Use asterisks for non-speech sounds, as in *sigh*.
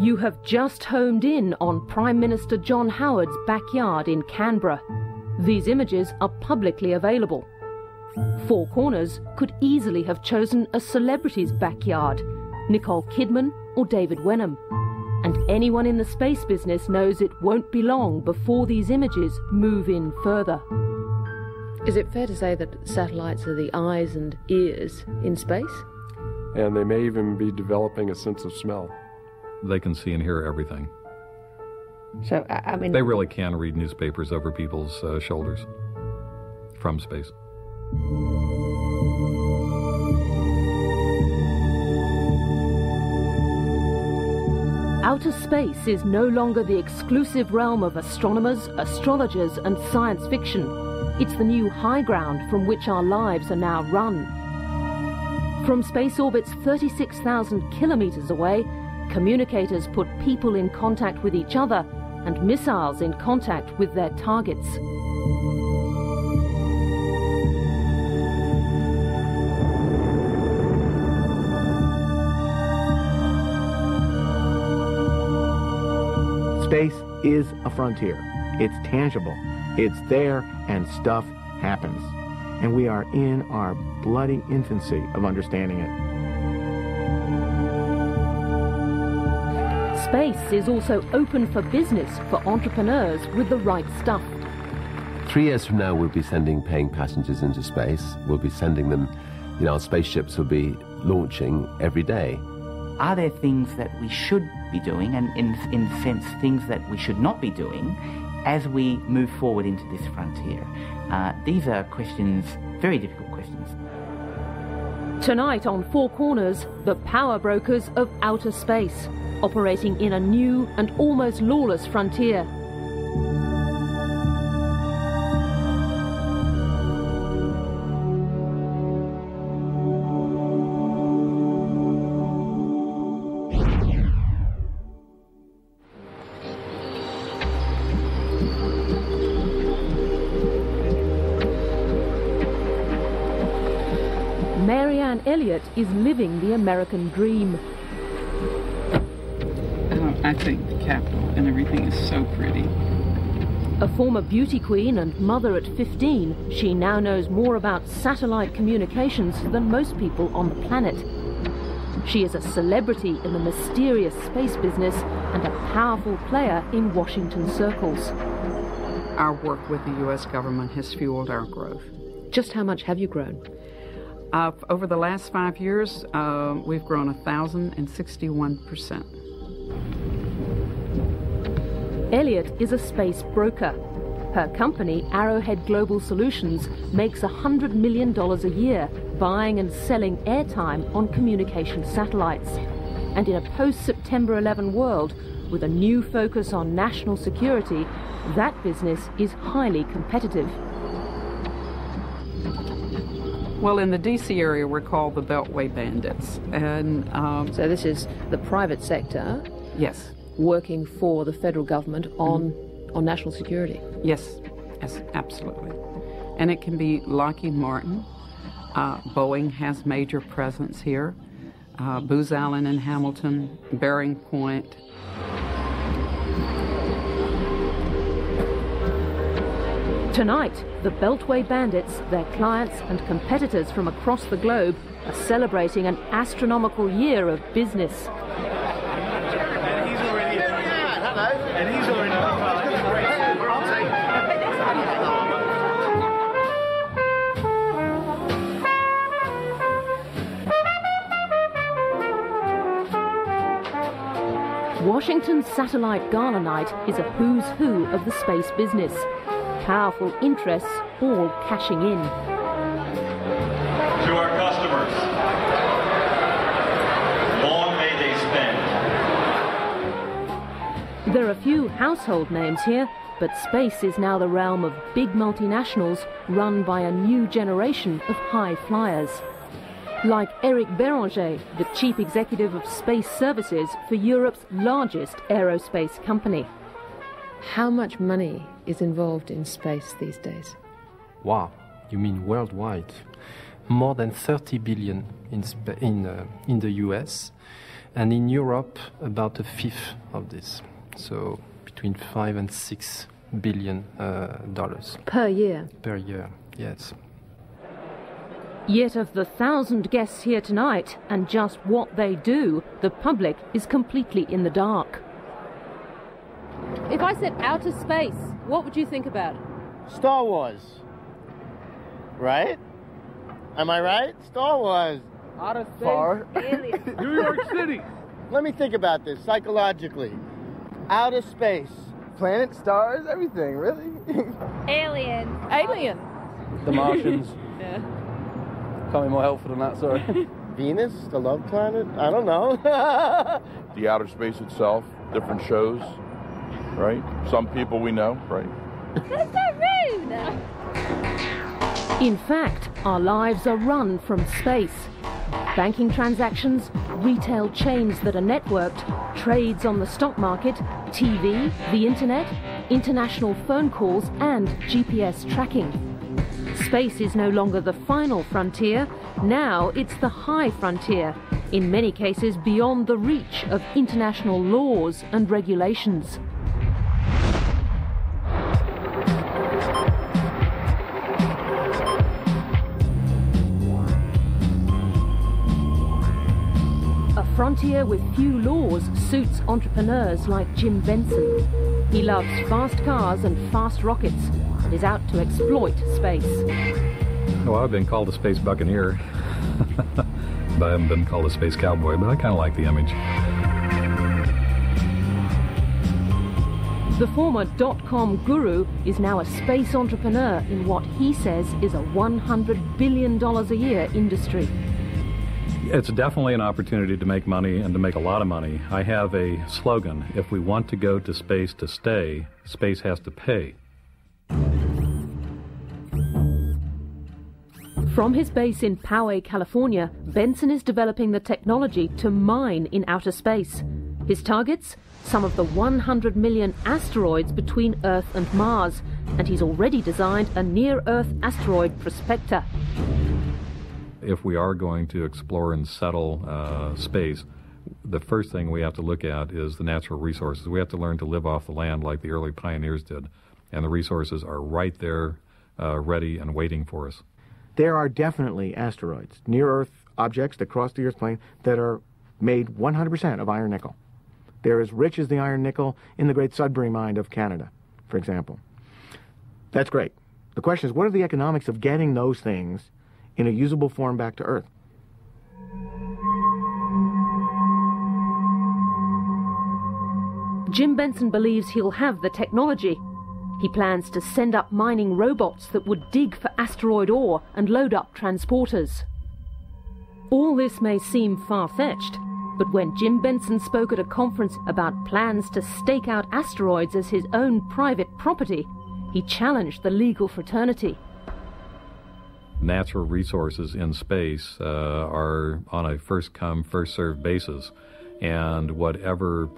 You have just homed in on Prime Minister John Howard's backyard in Canberra. These images are publicly available. Four Corners could easily have chosen a celebrity's backyard, Nicole Kidman or David Wenham. And anyone in the space business knows it won't be long before these images move in further. Is it fair to say that satellites are the eyes and ears in space? And they may even be developing a sense of smell. They can see and hear everything. So, I mean. They really can read newspapers over people's uh, shoulders from space. Outer space is no longer the exclusive realm of astronomers, astrologers, and science fiction. It's the new high ground from which our lives are now run. From space orbits 36,000 kilometers away, Communicators put people in contact with each other and missiles in contact with their targets. Space is a frontier. It's tangible. It's there, and stuff happens. And we are in our bloody infancy of understanding it. Space is also open for business for entrepreneurs with the right stuff. Three years from now, we'll be sending paying passengers into space. We'll be sending them, you know, our spaceships will be launching every day. Are there things that we should be doing, and in, in a sense, things that we should not be doing as we move forward into this frontier? Uh, these are questions, very difficult questions. Tonight on Four Corners, the power brokers of outer space operating in a new and almost lawless frontier. Marianne Elliott is living the American dream. I think the Capitol and everything is so pretty. A former beauty queen and mother at 15, she now knows more about satellite communications than most people on the planet. She is a celebrity in the mysterious space business and a powerful player in Washington circles. Our work with the U.S. government has fueled our growth. Just how much have you grown? Uh, over the last five years, uh, we've grown 1,061 percent. Elliott is a space broker. Her company, Arrowhead Global Solutions, makes $100 million a year buying and selling airtime on communication satellites. And in a post-September 11 world, with a new focus on national security, that business is highly competitive. Well, in the D.C. area, we're called the Beltway Bandits, and um, so this is the private sector. Yes, working for the federal government on mm-hmm. on national security. Yes, yes, absolutely. And it can be Lockheed Martin. Uh, Boeing has major presence here. Uh, Booz Allen and Hamilton, Bearing Point. Tonight, the Beltway Bandits, their clients and competitors from across the globe, are celebrating an astronomical year of business. Washington's Satellite Gala Night is a who's who of the space business. Powerful interests all cashing in. To our customers, long may they spend. There are a few household names here, but space is now the realm of big multinationals run by a new generation of high flyers like Eric Béranger, the chief executive of space services for Europe's largest aerospace company. How much money is involved in space these days? Wow, you mean worldwide? More than 30 billion in, in, uh, in the US and in Europe, about a fifth of this. So between five and six billion uh, dollars Per year. per year. Yes. Yet of the thousand guests here tonight and just what they do, the public is completely in the dark. If I said outer space, what would you think about it? Star Wars. Right? Am I right? Star Wars. Outer space. Far. Alien. *laughs* New York City. Let me think about this psychologically. Outer space. Planet, stars, everything, really? Alien. Alien. The Martians. *laughs* Yeah. Can't be more helpful than that, sorry. *laughs* Venus, the love planet? I don't know. the outer space itself, different shows, right? Some people we know, right? That's so rude. In fact, our lives are run from space. Banking transactions, retail chains that are networked, trades on the stock market, TV, the internet, international phone calls, and GPS tracking. Space is no longer the final frontier, now it's the high frontier, in many cases beyond the reach of international laws and regulations. Frontier with few laws suits entrepreneurs like Jim Benson. He loves fast cars and fast rockets and is out to exploit space. Well, I've been called a space buccaneer, *laughs* but I haven't been called a space cowboy, but I kind of like the image. The former dot com guru is now a space entrepreneur in what he says is a $100 billion a year industry. It's definitely an opportunity to make money and to make a lot of money. I have a slogan if we want to go to space to stay, space has to pay. From his base in Poway, California, Benson is developing the technology to mine in outer space. His targets? Some of the 100 million asteroids between Earth and Mars, and he's already designed a near Earth asteroid prospector. If we are going to explore and settle uh, space, the first thing we have to look at is the natural resources. We have to learn to live off the land like the early pioneers did, and the resources are right there, uh, ready and waiting for us. There are definitely asteroids, near Earth objects that cross the Earth's plane that are made 100% of iron nickel. They're as rich as the iron nickel in the Great Sudbury Mine of Canada, for example. That's great. The question is what are the economics of getting those things in a usable form back to Earth? Jim Benson believes he'll have the technology. He plans to send up mining robots that would dig for asteroid ore and load up transporters. All this may seem far fetched, but when Jim Benson spoke at a conference about plans to stake out asteroids as his own private property, he challenged the legal fraternity. Natural resources in space uh, are on a first come, first served basis, and whatever